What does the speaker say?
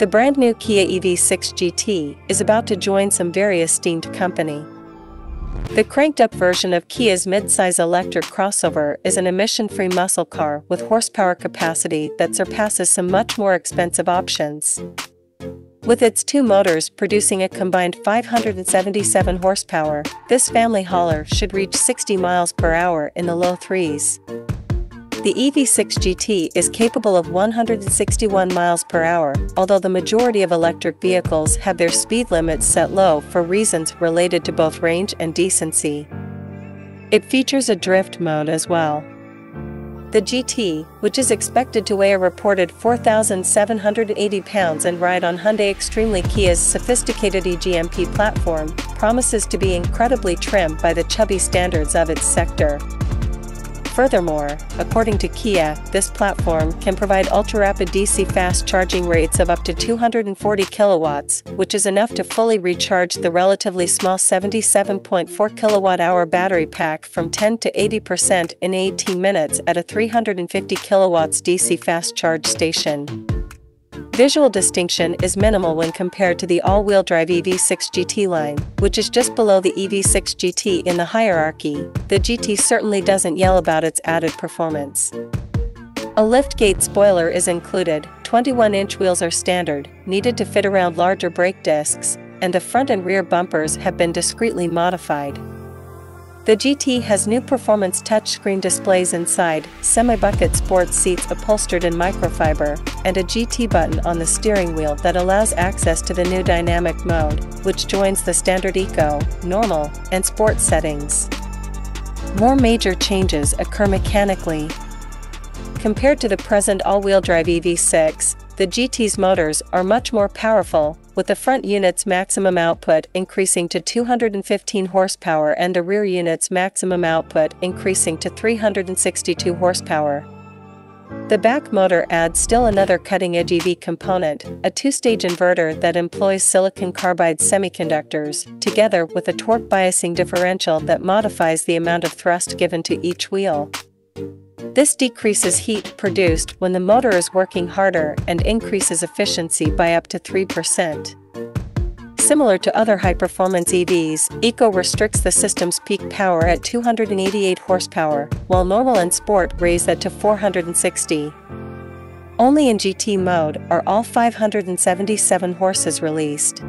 The brand new Kia EV6 GT is about to join some very esteemed company. The cranked up version of Kia's midsize electric crossover is an emission free muscle car with horsepower capacity that surpasses some much more expensive options. With its two motors producing a combined 577 horsepower, this family hauler should reach 60 miles per hour in the low threes. The EV6 GT is capable of 161 miles per hour, although the majority of electric vehicles have their speed limits set low for reasons related to both range and decency. It features a drift mode as well. The GT, which is expected to weigh a reported 4,780 pounds and ride on Hyundai Extremely Kia's sophisticated EGMP platform, promises to be incredibly trim by the chubby standards of its sector. Furthermore, according to Kia, this platform can provide ultra-rapid DC fast charging rates of up to 240 kilowatts, which is enough to fully recharge the relatively small 77.4 kilowatt-hour battery pack from 10 to 80% in 18 minutes at a 350 kilowatts DC fast charge station. Visual distinction is minimal when compared to the all-wheel drive EV6 GT line, which is just below the EV6 GT in the hierarchy. The GT certainly doesn't yell about its added performance. A liftgate spoiler is included, 21-inch wheels are standard, needed to fit around larger brake discs, and the front and rear bumpers have been discreetly modified. The GT has new performance touchscreen displays inside, semi-bucket sports seats upholstered in microfiber, and a GT button on the steering wheel that allows access to the new dynamic mode, which joins the standard Eco, Normal, and Sport settings. More major changes occur mechanically. Compared to the present all-wheel drive EV6, the GT's motors are much more powerful, with the front unit's maximum output increasing to 215 horsepower and the rear unit's maximum output increasing to 362 horsepower. The back motor adds still another cutting-edge EV component, a two-stage inverter that employs silicon carbide semiconductors, together with a torque biasing differential that modifies the amount of thrust given to each wheel. This decreases heat produced when the motor is working harder and increases efficiency by up to 3%. Similar to other high-performance EVs, Eco restricts the system's peak power at 288 horsepower, while Normal and Sport raise that to 460. Only in GT mode are all 577 horses released.